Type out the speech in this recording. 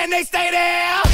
and they stay there.